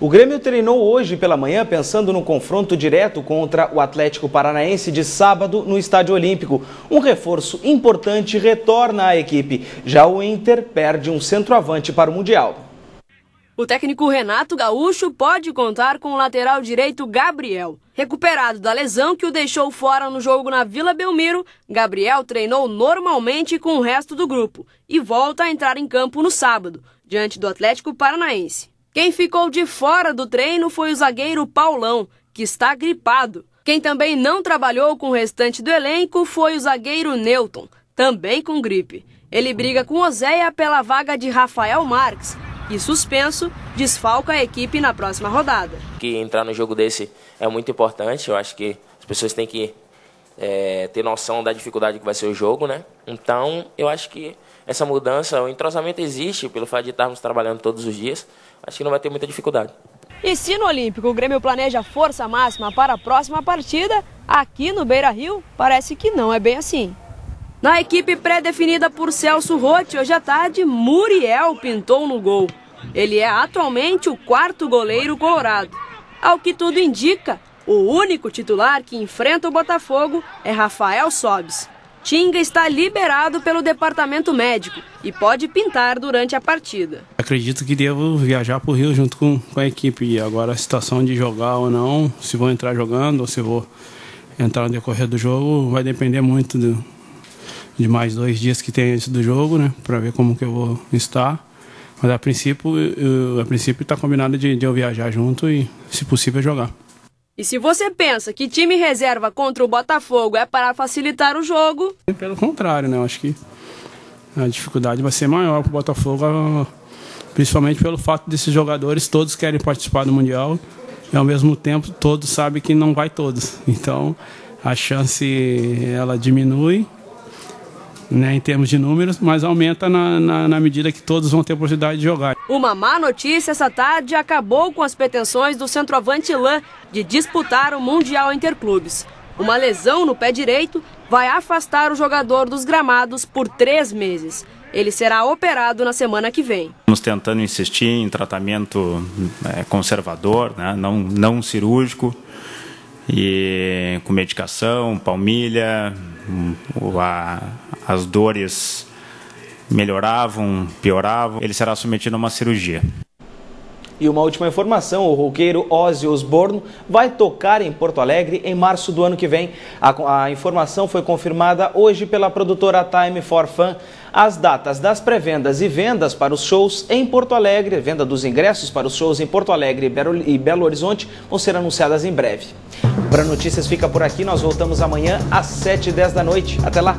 O Grêmio treinou hoje pela manhã pensando no confronto direto contra o Atlético Paranaense de sábado no Estádio Olímpico. Um reforço importante retorna à equipe. Já o Inter perde um centroavante para o Mundial. O técnico Renato Gaúcho pode contar com o lateral direito Gabriel. Recuperado da lesão que o deixou fora no jogo na Vila Belmiro, Gabriel treinou normalmente com o resto do grupo e volta a entrar em campo no sábado, diante do Atlético Paranaense. Quem ficou de fora do treino foi o zagueiro Paulão, que está gripado. Quem também não trabalhou com o restante do elenco foi o zagueiro Newton, também com gripe. Ele briga com Oséia pela vaga de Rafael Marques, e suspenso, desfalca a equipe na próxima rodada. Que entrar no jogo desse é muito importante, eu acho que as pessoas têm que é, ter noção da dificuldade que vai ser o jogo, né? Então, eu acho que essa mudança, o entrosamento existe pelo fato de estarmos trabalhando todos os dias, acho que não vai ter muita dificuldade. E se no Olímpico o Grêmio planeja força máxima para a próxima partida, aqui no Beira Rio parece que não é bem assim. Na equipe pré-definida por Celso Rotti, hoje à tarde, Muriel pintou no gol. Ele é atualmente o quarto goleiro colorado. Ao que tudo indica, o único titular que enfrenta o Botafogo é Rafael Sobes. Tinga está liberado pelo departamento médico e pode pintar durante a partida. Acredito que devo viajar para o Rio junto com, com a equipe. E agora a situação de jogar ou não, se vou entrar jogando ou se vou entrar no decorrer do jogo, vai depender muito do, de mais dois dias que tem antes do jogo, né? Para ver como que eu vou estar. Mas a princípio, a princípio está combinado de, de eu viajar junto e, se possível, jogar. E se você pensa que time reserva contra o Botafogo é para facilitar o jogo. Pelo contrário, né? Eu acho que a dificuldade vai ser maior para o Botafogo, principalmente pelo fato desses jogadores todos querem participar do Mundial e ao mesmo tempo todos sabem que não vai todos. Então a chance ela diminui né, em termos de números, mas aumenta na, na, na, medida que todos vão ter a oportunidade de jogar. Uma má notícia essa tarde acabou com as pretensões do centroavante Lan de disputar o Mundial Interclubes. Uma lesão no pé direito vai afastar o jogador dos gramados por três meses. Ele será operado na semana que vem. Estamos tentando insistir em tratamento é, conservador, né, não, não cirúrgico, e com medicação, palmilha, a, as dores melhoravam, pioravam, ele será submetido a uma cirurgia. E uma última informação: o roqueiro Ozzy Osbourne vai tocar em Porto Alegre em março do ano que vem. A, a informação foi confirmada hoje pela produtora Time for Fun. As datas das pré-vendas e vendas para os shows em Porto Alegre, venda dos ingressos para os shows em Porto Alegre e Belo Horizonte vão ser anunciadas em breve. Para Notícias fica por aqui, nós voltamos amanhã às 7h10 da noite. Até lá!